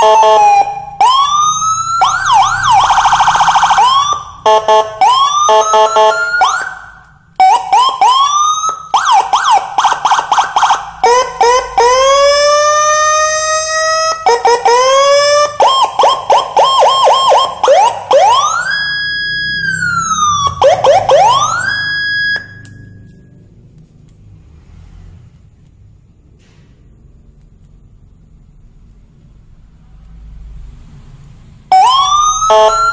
Thank you. you